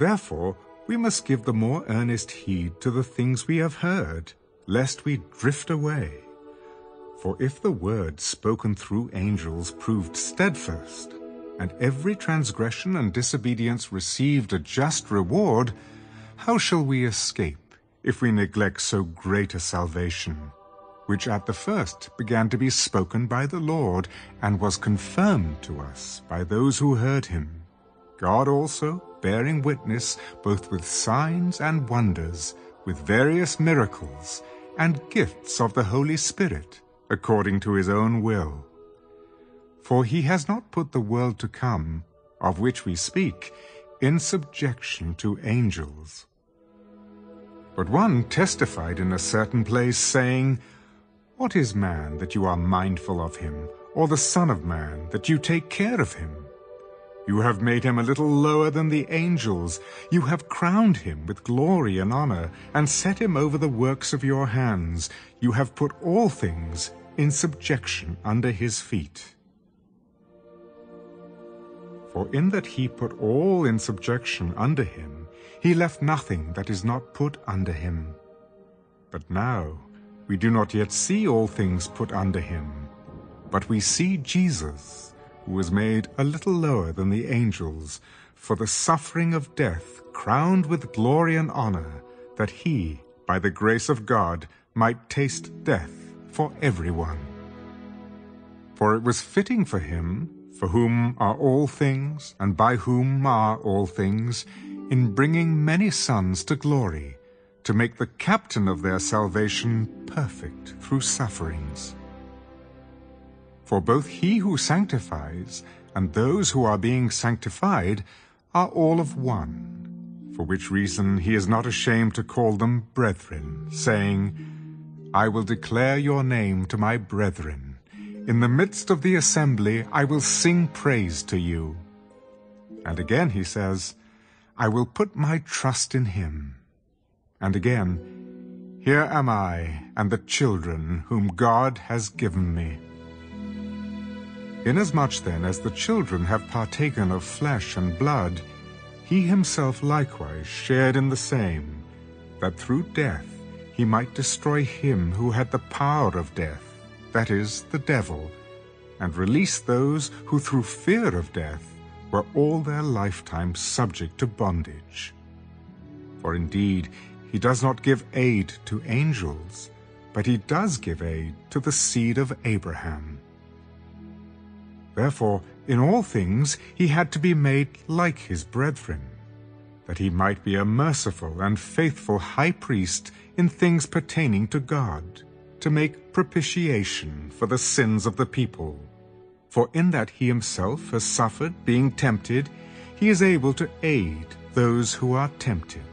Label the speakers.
Speaker 1: Therefore, we must give the more earnest heed to the things we have heard, lest we drift away. For if the word spoken through angels proved steadfast, and every transgression and disobedience received a just reward, how shall we escape if we neglect so great a salvation, which at the first began to be spoken by the Lord, and was confirmed to us by those who heard him, God also bearing witness both with signs and wonders, with various miracles, and gifts of the Holy Spirit, according to his own will. For he has not put the world to come, of which we speak, in subjection to angels. But one testified in a certain place, saying, What is man that you are mindful of him, or the Son of Man that you take care of him? You have made him a little lower than the angels. You have crowned him with glory and honor, and set him over the works of your hands. You have put all things in subjection under his feet. For in that he put all in subjection under him, he left nothing that is not put under him. But now we do not yet see all things put under him, but we see Jesus, was made a little lower than the angels, for the suffering of death, crowned with glory and honor, that he, by the grace of God, might taste death for everyone. For it was fitting for him, for whom are all things, and by whom are all things, in bringing many sons to glory, to make the captain of their salvation perfect through sufferings. For both he who sanctifies and those who are being sanctified are all of one, for which reason he is not ashamed to call them brethren, saying, I will declare your name to my brethren. In the midst of the assembly I will sing praise to you. And again he says, I will put my trust in him. And again, Here am I and the children whom God has given me. Inasmuch then as the children have partaken of flesh and blood, he himself likewise shared in the same, that through death he might destroy him who had the power of death, that is, the devil, and release those who through fear of death were all their lifetime subject to bondage. For indeed, he does not give aid to angels, but he does give aid to the seed of Abraham. Therefore, in all things he had to be made like his brethren, that he might be a merciful and faithful high priest in things pertaining to God, to make propitiation for the sins of the people. For in that he himself has suffered being tempted, he is able to aid those who are tempted.